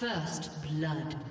First blood.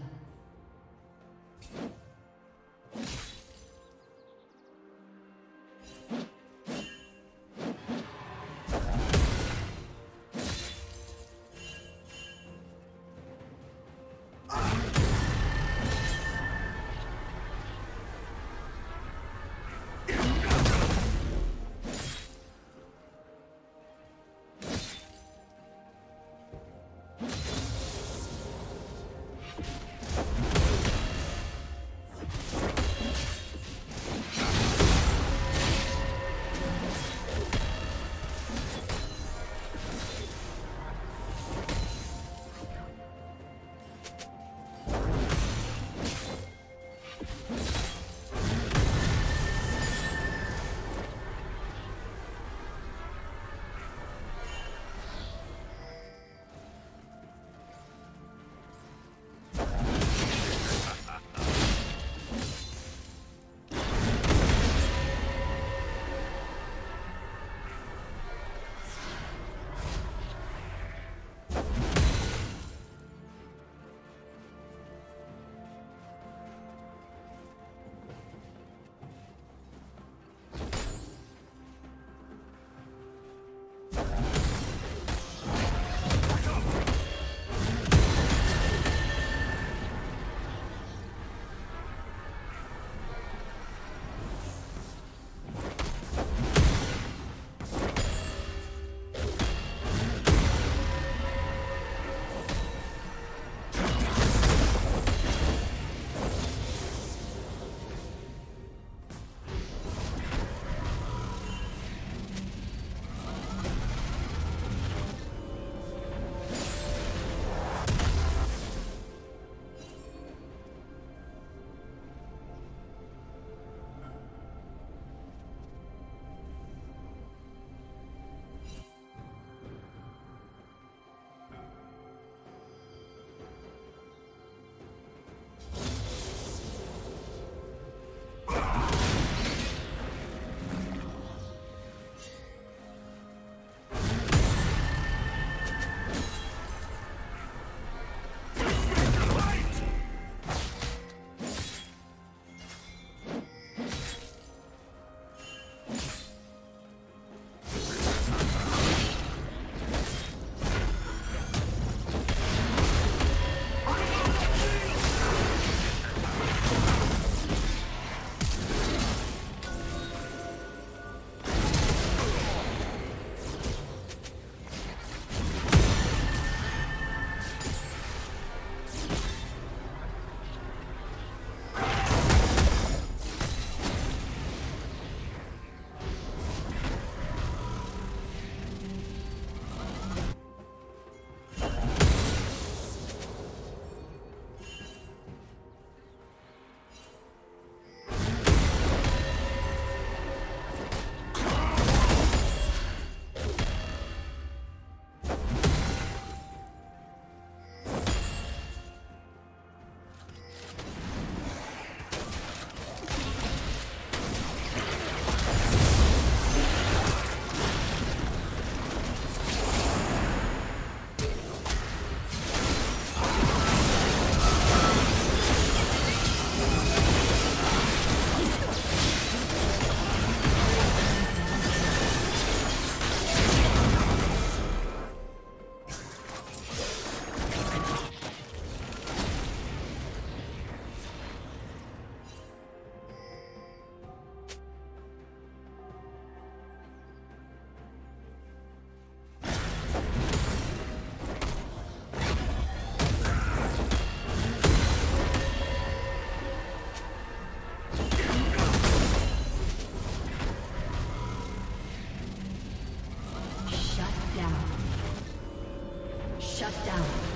Shut down.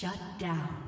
Shut down.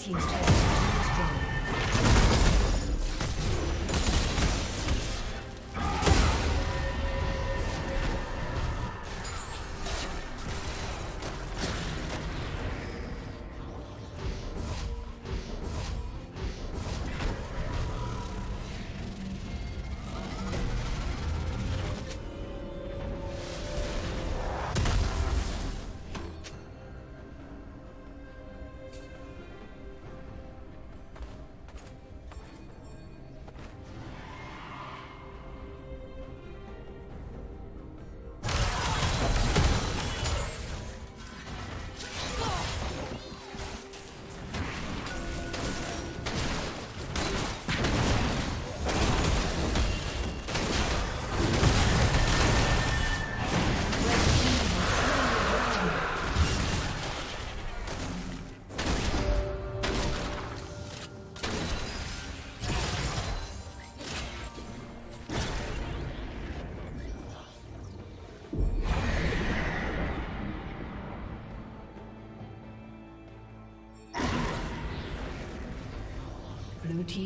Team's turret.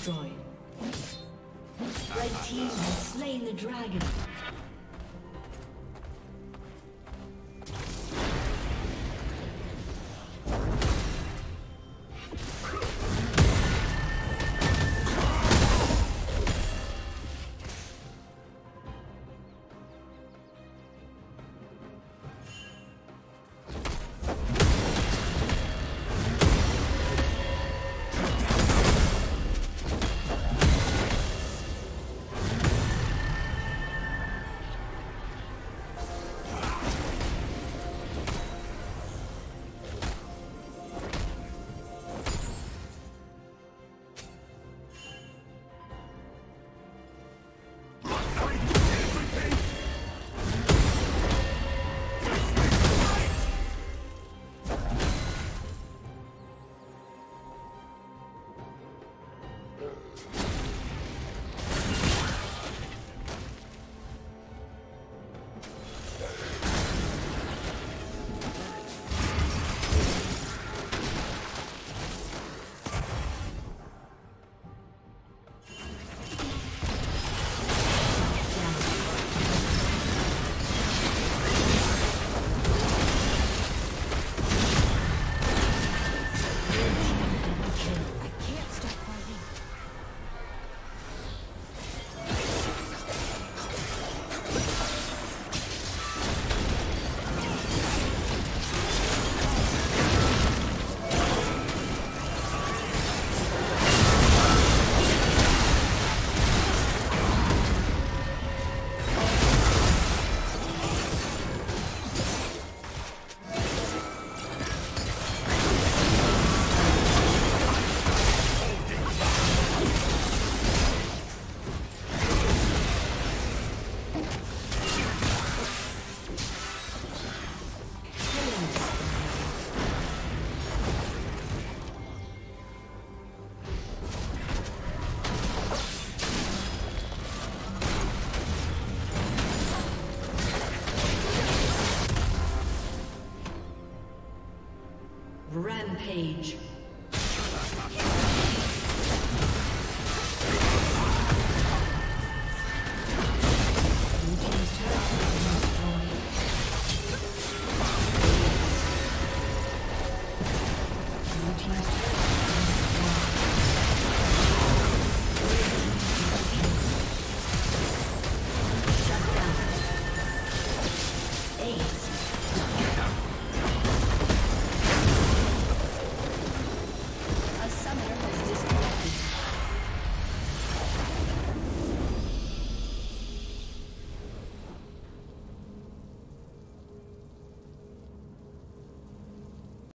destroyed. Red team has slain the dragon. Rampage.